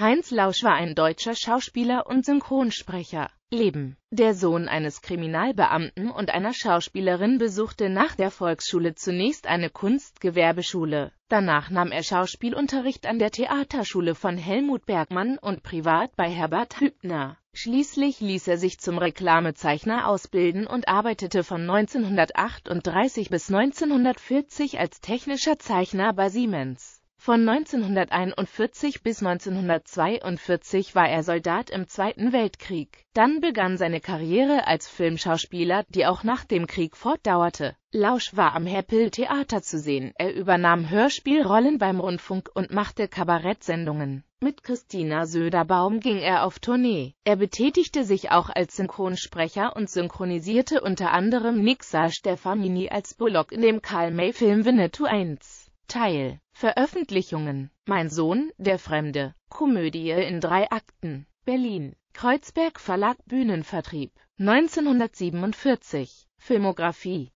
Heinz Lausch war ein deutscher Schauspieler und Synchronsprecher. Leben Der Sohn eines Kriminalbeamten und einer Schauspielerin besuchte nach der Volksschule zunächst eine Kunstgewerbeschule. Danach nahm er Schauspielunterricht an der Theaterschule von Helmut Bergmann und privat bei Herbert Hübner. Schließlich ließ er sich zum Reklamezeichner ausbilden und arbeitete von 1938 bis 1940 als technischer Zeichner bei Siemens von 1941 bis 1942 war er Soldat im Zweiten Weltkrieg. Dann begann seine Karriere als Filmschauspieler, die auch nach dem Krieg fortdauerte. Lausch war am Heppel-Theater zu sehen, er übernahm Hörspielrollen beim Rundfunk und machte Kabarettsendungen. Mit Christina Söderbaum ging er auf Tournee. Er betätigte sich auch als Synchronsprecher und synchronisierte unter anderem Nixa Stefanini als Bullock in dem Karl-May-Film Winnetou 1. Teil Veröffentlichungen. Mein Sohn, der Fremde, Komödie in drei Akten, Berlin, Kreuzberg Verlag Bühnenvertrieb, 1947 Filmografie